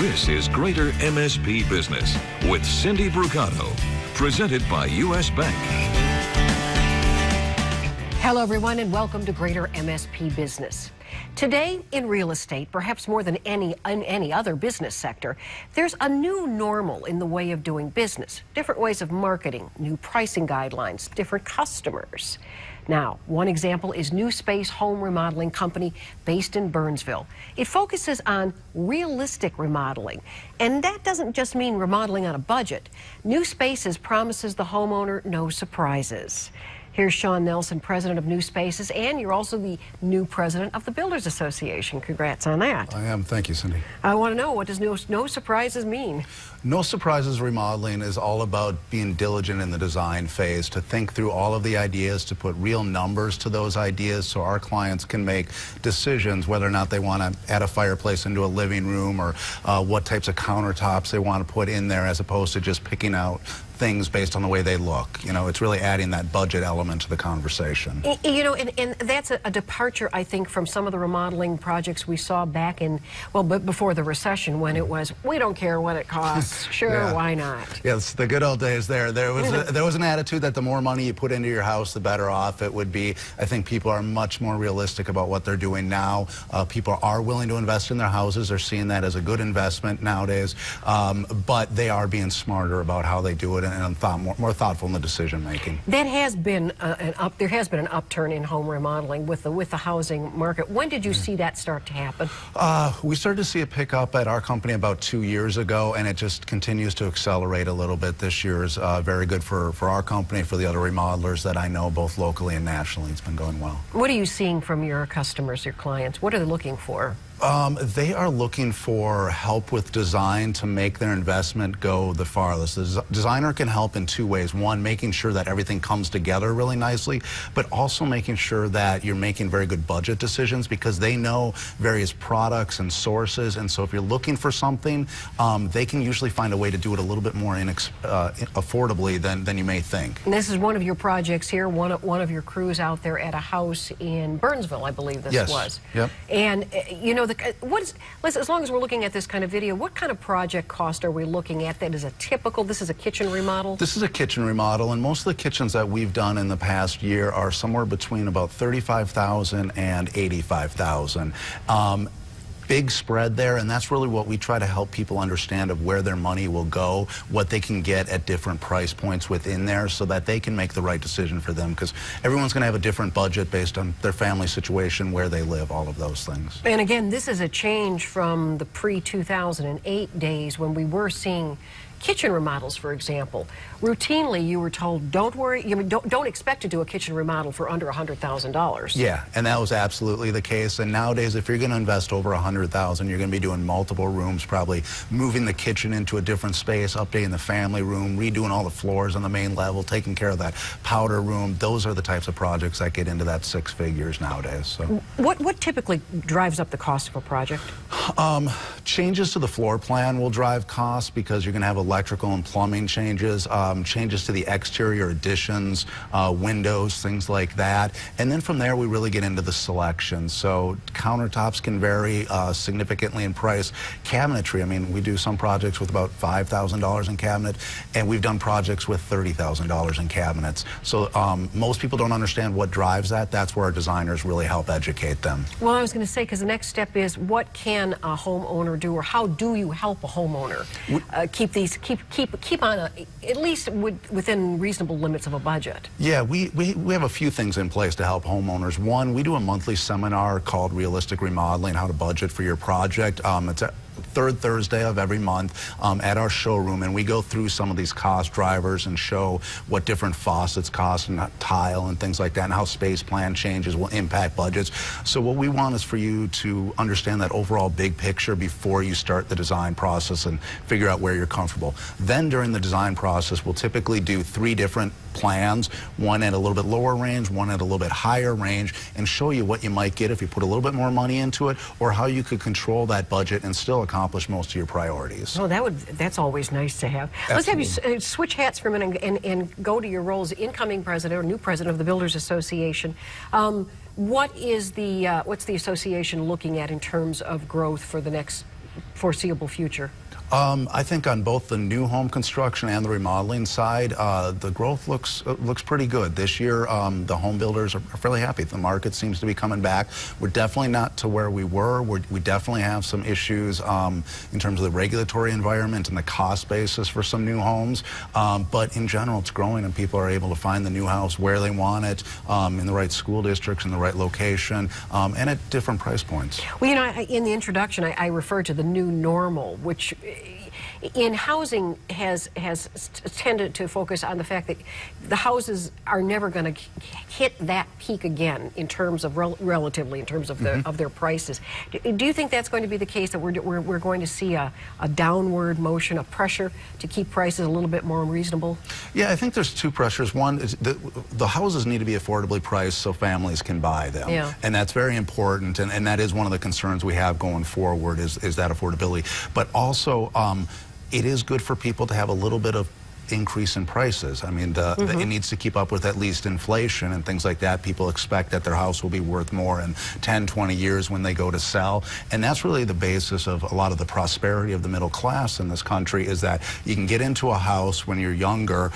This is Greater MSP Business with Cyndy Brucato, presented by U.S. Bank. Hello, everyone, and welcome to Greater MSP Business. Today, in real estate, perhaps more than any in any other business sector, there's a new normal in the way of doing business, different ways of marketing, new pricing guidelines, different customers. Now, one example is New Space Home Remodeling Company based in Burnsville. It focuses on realistic remodeling, and that doesn't just mean remodeling on a budget. New Spaces promises the homeowner no surprises. Here's Shawn Nelson, president of New Spaces, and you're also the new president of the Builders Association. Congrats on that. I am. Thank you, Cyndy. I want to know what does no, no surprises mean? No surprises remodeling is all about being diligent in the design phase, to think through all of the ideas, to put real numbers to those ideas so our clients can make decisions whether or not they want to add a fireplace into a living room or uh, what types of countertops they want to put in there as opposed to just picking out things based on the way they look. You know, it's really adding that budget element to the conversation. You know, and, and that's a, a, departure, I think, from some of the remodeling projects we saw back in, well, but before the recession when it was, we don't care what it costs. Sure, yeah. why not? Yes, the good old days there. There was, a, there was an attitude that the more money you put into your house, the better off it would be. I think people are much more realistic about what they're doing now. Uh, people are willing to invest in their houses. They're seeing that as a good investment nowadays. Um, but they are being smarter about how they do it and thought, more, more, thoughtful in the decision making. That has been uh, an up. There has been an upturn in home remodeling with the with the housing market. When did you mm. see that start to happen? Uh, we started to see a pickup at our company about two years ago, and it just continues to accelerate a little bit. This year is uh, very good for for our company, for the other remodelers that I know, both locally and nationally. It's been going well. What are you seeing from your customers, your clients? What are they looking for? Um, they are looking for help with design to make their investment go the farthest. The designer can help in two ways. One, making sure that everything comes together really nicely, but also making sure that you're making very good budget decisions because they know various products and sources. And so if you're looking for something, um, they can usually find a way to do it a little bit more uh, affordably than, than you may think. And this is one of your projects here, one of, one of your crews out there at a house in Burnsville, I believe this yes. was. Yep. And, uh, you know, the, what is, as long as we're looking at this kind of video, what kind of project cost are we looking at that is a typical, this is a kitchen remodel? This is a kitchen remodel, and most of the kitchens that we've done in the past year are somewhere between about 35000 and 85000 um, big spread there, and that's really what we try to help people understand of where their money will go, what they can get at different price points within there so that they can make the right decision for them because everyone's going to have a different budget based on their family situation, where they live, all of those things. And again, this is a change from the pre-2008 days when we were seeing kitchen remodels, for example, routinely you were told, don't worry, you mean, don't, don't expect to do a kitchen remodel for under $100,000. Yeah, and that was absolutely the case. And nowadays, if you're going to invest over 100000 you're going to be doing multiple rooms, probably moving the kitchen into a different space, updating the family room, redoing all the floors on the main level, taking care of that powder room. Those are the types of projects that get into that six figures nowadays. So, What, what typically drives up the cost of a project? Um, changes to the floor plan will drive costs because you're going to have electrical and plumbing changes, um, changes to the exterior additions, uh, windows, things like that. And then from there, we really get into the selection. So countertops can vary uh, significantly in price. Cabinetry, I mean, we do some projects with about $5,000 in cabinet, and we've done projects with $30,000 in cabinets. So um, most people don't understand what drives that. That's where our designers really help educate them. Well, I was going to say, because the next step is what can a homeowner do, or how do you help a homeowner uh, keep these keep keep keep on a, at least within reasonable limits of a budget. Yeah, we, we we have a few things in place to help homeowners. One, we do a monthly seminar called Realistic Remodeling: How to Budget for Your Project. Um, it's a, third Thursday of every month um, at our showroom, and we go through some of these cost drivers and show what different faucets cost and tile and things like that, and how space plan changes will impact budgets. So what we want is for you to understand that overall big picture before you start the design process and figure out where you're comfortable. Then during the design process, we'll typically do three different plans, one at a little bit lower range, one at a little bit higher range, and show you what you might get if you put a little bit more money into it, or how you could control that budget and still accomplish most of your priorities. Oh, that would that's always nice to have. Absolutely. Let's have you uh, switch hats for a minute and, and, and, go to your role as incoming president or new president of the Builders Association. Um, what is the uh, what's the association looking at in terms of growth for the next foreseeable future? Um, I think on both the new home construction and the remodeling side, uh, the growth looks uh, looks pretty good. This year, um, the home builders are, fairly happy. The market seems to be coming back. We're definitely not to where we were. We're, we definitely have some issues um, in terms of the regulatory environment and the cost basis for some new homes. Um, but in general, it's growing, and people are able to find the new house where they want it, um, in the right school districts, in the right location, um, and at different price points. Well, you know, in the introduction, I, I referred to the new normal, which in housing has has tended to focus on the fact that the houses are never going to hit that peak again in terms of rel relatively in terms of the mm -hmm. of their prices. Do, do, you think that's going to be the case that we're we're, we're going to see a, a downward motion, a pressure to keep prices a little bit more reasonable? Yeah, I think there's two pressures. One is the, the houses need to be affordably priced so families can buy them, yeah. and that's very important. And, and that is one of the concerns we have going forward is is that affordability, but also. Um, it is good for people to have a little bit of increase in prices. I mean, the, mm -hmm. the, it mm-hmm. needs to keep up with at least inflation and things like that. People expect that their house will be worth more in 10, 20 years when they go to sell. And that's really the basis of a lot of the prosperity of the middle class in this country is that you can get into a house when you're younger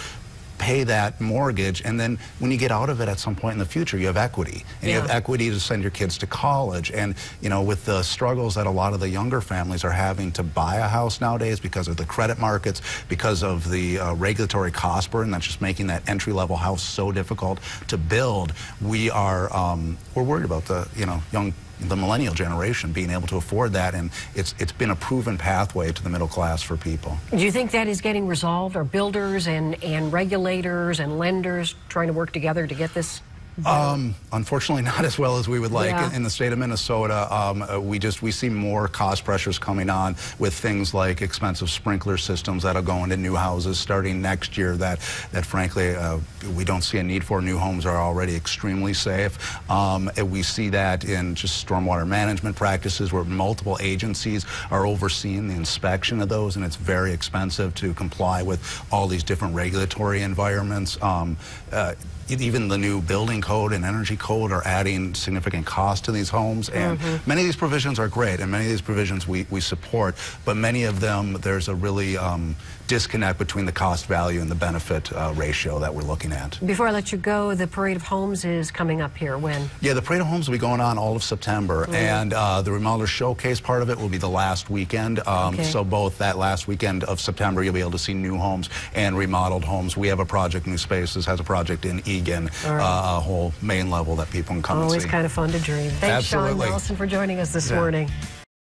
pay that mortgage, and then when you get out of it at some point in the future, you have equity, and yeah. you have equity to send your kids to college. And you know, with the struggles that a lot of the younger families are having to buy a house nowadays because of the credit markets, because of the uh, regulatory cost burden that's just making that entry-level house so difficult to build, we are um, we're worried about the you know young the millennial generation being able to afford that, and it's it's been a proven pathway to the middle class for people. Do you think that is getting resolved? Are builders and and regulators and lenders trying to work together to get this um, unfortunately, not as well as we would like. Yeah. In the state of Minnesota, um, uh, we just we see more cost pressures coming on with things like expensive sprinkler systems that'll go into new houses starting next year. That that frankly uh, we don't see a need for. New homes are already extremely safe. Um, we see that in just stormwater management practices where multiple agencies are overseeing the inspection of those, and it's very expensive to comply with all these different regulatory environments. Um, uh, even the new building code and energy code are adding significant cost to these homes. And mm -hmm. many of these provisions are great, and many of these provisions we, we support, but many of them, there's a really um, disconnect between the cost value and the benefit uh, ratio that we're looking at. Before I let you go, the Parade of Homes is coming up here. When? Yeah, the Parade of Homes will be going on all of September, mm. and uh, the Remodeler Showcase part of it will be the last weekend. Um, okay. So both that last weekend of September, you'll be able to see new homes and remodeled homes. We have a project, New Spaces has a project in Eagan, right. uh, a whole main level that people can come to. Always and see. kind of fun to dream. Thanks, Absolutely. Shawn Nelson, for joining us this yeah. morning.